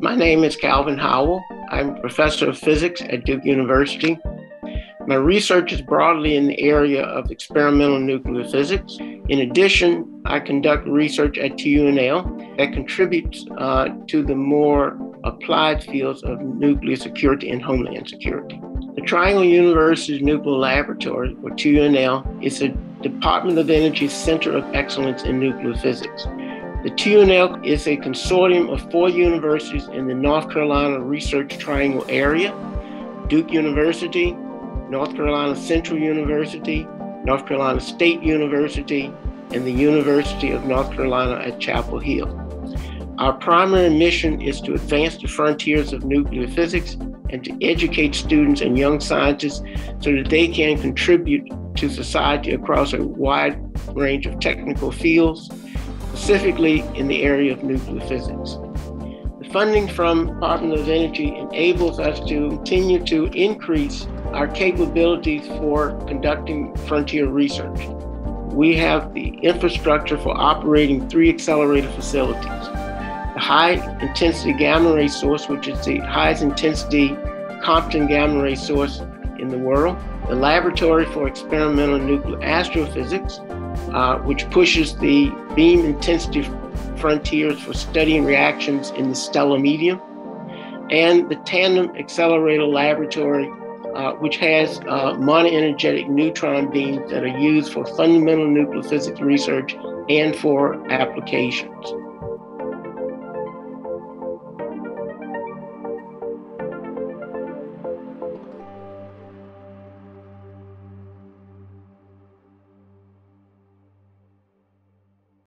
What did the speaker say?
My name is Calvin Howell. I'm professor of physics at Duke University. My research is broadly in the area of experimental nuclear physics. In addition, I conduct research at TUNL that contributes uh, to the more applied fields of nuclear security and homeland security. The Triangle University Nuclear Laboratory, or TUNL, is a Department of Energy Center of Excellence in Nuclear Physics. The TUNL is a consortium of four universities in the North Carolina Research Triangle area Duke University, North Carolina Central University, North Carolina State University, and the University of North Carolina at Chapel Hill. Our primary mission is to advance the frontiers of nuclear physics and to educate students and young scientists so that they can contribute to society across a wide range of technical fields, specifically in the area of nuclear physics. The funding from Department of Energy enables us to continue to increase our capabilities for conducting frontier research. We have the infrastructure for operating three accelerator facilities. The high intensity gamma ray source, which is the highest intensity Compton gamma ray source in the world, the Laboratory for Experimental Nuclear Astrophysics, uh, which pushes the beam intensity frontiers for studying reactions in the stellar medium, and the Tandem Accelerator Laboratory, uh, which has uh, monoenergetic neutron beams that are used for fundamental nuclear physics research and for applications.